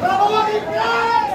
Prabowo Gibran!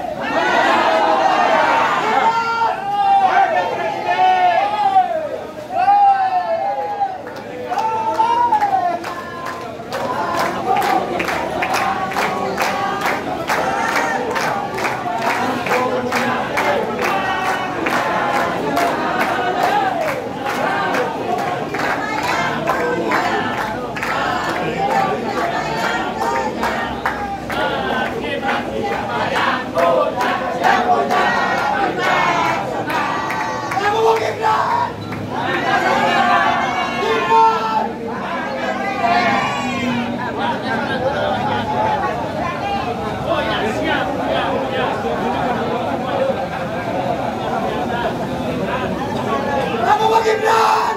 Gibran! Prabowo Gibran!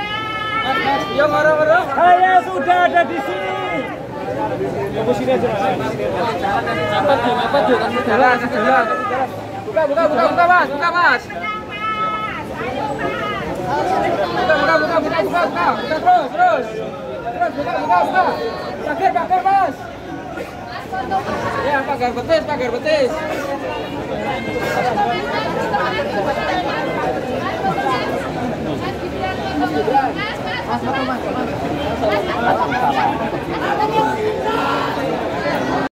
Ngoro ngoro. Saya sudah ada di sini. Tunggu sini aja. Mas. Cepat jo, cepat jo, kasih jalan, kasih jalan. Buka, buka, buka, buka mas, buka mas. Buka, buka, buka, buka, buka, buka, buka terus, terus. Terus, buka, buka, buka. Pagar, pagar mas. Ya, pagar betis, pagar betis. Prabowo Gibran!